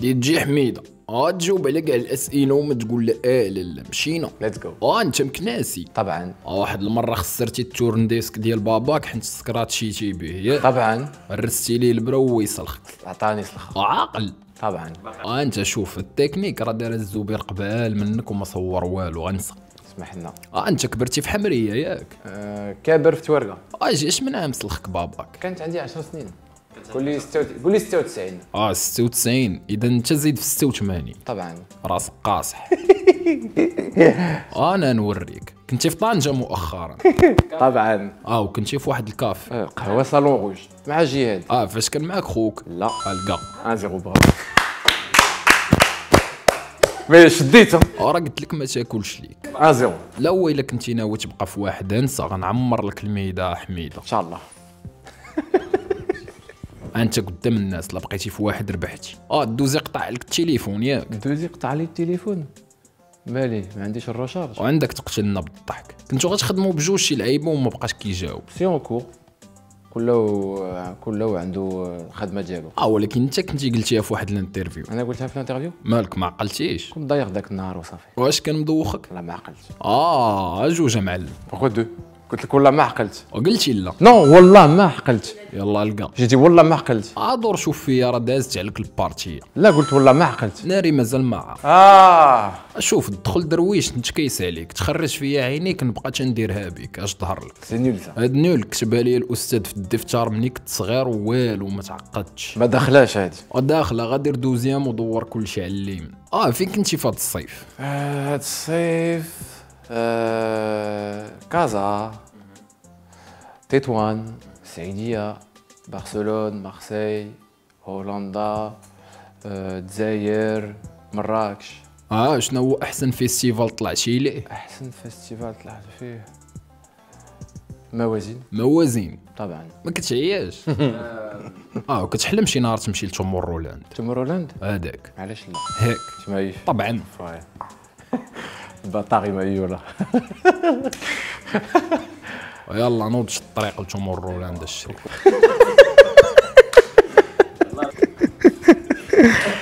غادي تجي حميدة. آه تجاوب على كاع الاسئله وما تقول لا آه لا لا مشينا. ليتس جو آه أنت مكناسي طبعا. آه واحد المرة خسرتي التورن ديسك ديال باباك حيت سكراتشيتي به. طبعا. رستي ليه البرا وهو يسلخك عطاني سلخ آه عاقل. طبعا. آه أنت شوف التكنيك راه دار الزبير قبال منك وما صور والو غنسى اسمح لنا. آه أنت كبرتي في حمرية ياك. آه كابر في تورقة. آه جيش من عام سلخك باباك؟ كانت عندي 10 سنين. قول لي 96 قول لي 96 آه 96 إذا أنت زيد في 86 طبعا. راسك قاصح. أنا نوريك. كنتي في طنجة مؤخرا. طبعا. آه وكنتي في واحد الكافي آه، قهوة صالون روج. مع جهاد. آه فاش كان معاك خوك؟ لا. القا 1 0 برافو مي شديتها آه راه قلت لك ما تاكلش ليك. 1 0 لا هو الا كنتي ناوي تبقى في واحد أنسى غنعمر لك الميدة حميدة. إن شاء الله. أنت قدام الناس لا بقيتي في واحد ربحتي. آه دوزي قطع لك التليفون ياك. دوزي قطع لي التليفون. مالي؟ ما عنديش الرشارج وعندك تقتلنا بالضحك كنتو غتخدموا بجوج شي لعيبه وما بقاش كيجاوب. سي اون كور. كله كله عنده الخدمة ديالو. آه ولكن انت كنتي قلتيها في واحد الانترفيو. أنا قلتها في الانترفيو؟ مالك ما عقلتيش. كنت ضايق ذاك النهار وصافي. واش كان مدوخك لا ما عقلتش. آه جوج معلم. بوكو دو. قلت لك والله ما عقلت. وقلتي لا. نو والله ما عقلت. يلا القى. جيتي والله ما عقلت. آه دور شوف فيا راه دازت عليك البارتيه لا قلت والله ما عقلت. ناري مازال ما عارف. آه. شوف دخل درويش نتكيس عليك تخرج فيا عينيك نبقى تنديرها بك. اش ظهر لك؟ سي نول هاد نول كتبها لي الأستاذ في الدفتر ملي كنت صغير والو ما تعقدتش. ما دخلاش هادي. وداخله غادير دوزيام ودور كلشي على اليمين آه فين كنتي في هاد الصيف؟ آه، هاد الصيف آه، كازا تطوان السعيدية برشلونة مارسي هولندا آه، الجزائر مراكش آه شنو هو أحسن festival طلعتي ليه؟ أحسن festival طلعت فيه. موازين. موازين. طبعا. ما كتعياش آه وكتحلم شي نهار تمشي ل Tomorrowland. Tomorrowland؟ هذاك علاش لا؟ هيك. طبعا. فاي باطاغي مايولا يلا نوض الطريق لتومورولاند الشريف